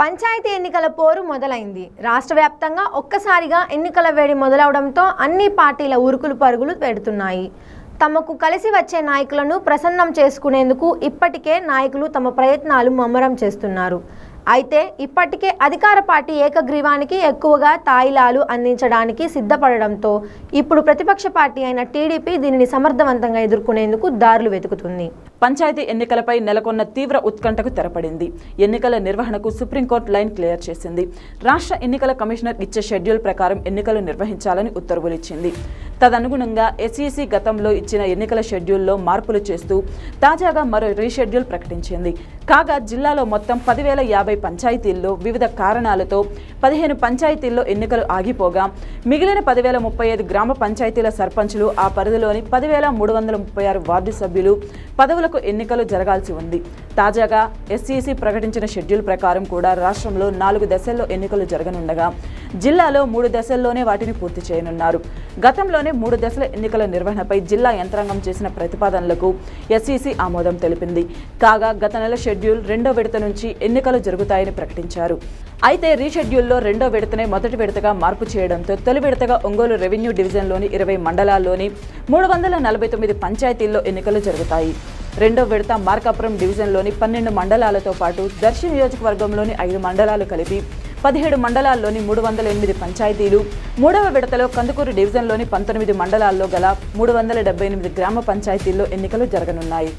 పంచాయతీ ఎన్నికల పోరు మొదలైంది. రాష్ట్ర వ్యాప్తంగా ఒక్కసారిగా ఎన్నికల వేడి మొదలవడంతో అన్ని పార్టీల ఉరుకులు పరుగులు పెడుతున్నాయి. తమకు కలిసి వచ్చే నాయకులను ప్రసన్నం చేసుకునేందుకు ఇప్పటికే నాయకులు తమ ప్రయత్నాలు ముమ్మరం చేస్తున్నారు. అయితే ఇప్పటికే అధికార పార్టీ ఏకగ్రీవానికి ఎక్కువగా తాయిలాలు అందించడానికి సిద్ధపడడంతో ఇప్పుడు ప్రతిపక్ష పార్టీ అయిన టీడీపీ దీనిని సమర్థవంతంగా ఎదుర్కొనేందుకు దారులు వెతుకుతుంది. పంచాయతీ ఎన్నికలపై నెలకొన్న తీవ్ర ఉత్కంఠకు తెరపడింది. ఎన్నికల నిర్వహణకు సుప్రీంకోర్టు లైన్ క్లియర్ చేసింది. రాష్ట్ర ఎన్నికల కమిషనర్ ఇచ్చే షెడ్యూల్ ప్రకారం ఎన్నికలు నిర్వహించాలని ఉత్తర్వులు ఇచ్చింది. తదనుగుణంగా ఎస్ఈసి గతంలో ఇచ్చిన ఎన్నికల షెడ్యూల్లో మార్పులు చేస్తూ తాజాగా మరో రీషెడ్యూల్ ప్రకటించింది. కాగా జిల్లాలో మొత్తం పదివేల యాభై పంచాయతీల్లో వివిధ కారణాలతో పదిహేను పంచాయతీల్లో ఎన్నికలు ఆగిపోగా మిగిలిన పదివేల ముప్పై ఐదు గ్రామ పంచాయతీల సర్పంచులు ఆ పరిధిలోని పదివేల మూడు వందల ముప్పై ఆరు వార్డు సభ్యులు పదవులకు ఎన్నికలు జరగాల్సి ఉంది. తాజాగా ఎస్ఈసి ప్రకటించిన షెడ్యూల్ ప్రకారం కూడా రాష్ట్రంలో నాలుగు దశల్లో ఎన్నికలు జరగనుండగా జిల్లాలో మూడు దశల్లోనే వాటిని పూర్తి చేయనున్నారు. గతంలోనే మూడు దశల ఎన్నికల నిర్వహణపై జిల్లా యంత్రాంగం చేసిన ప్రతిపాదనలకు ఎస్ఈసి ఆమోదం తెలిపింది. కాగా గత నెల షెడ్యూల్ రెండో విడత నుంచి ఎన్నికలు జరుగుతాయని ప్రకటించారు. అయితే రీషెడ్యూల్లో రెండో విడతనే మొదటి విడతగా మార్పు చేయడంతో తొలి విడతగా ఒంగోలు రెవెన్యూ డివిజన్లోని ఇరవై మండలాల్లోని మూడు వందల నలభై తొమ్మిది పంచాయతీల్లో ఎన్నికలు జరుగుతాయి. రెండో విడత మార్కాపురం డివిజన్లోని పన్నెండు మండలాలతో పాటు దర్శి నియోజకవర్గంలోని ఐదు మండలాలు కలిపి పదిహేడు మండలాల్లోని మూడు వందల ఎనిమిది పంచాయతీలు. మూడవ విడతలో కందుకూరు డివిజన్లోని పంతొమ్మిది మండలాల్లో గల మూడు వందల డెబ్బై ఎనిమిది గ్రామ పంచాయతీల్లో ఎన్నికలు జరగనున్నాయి.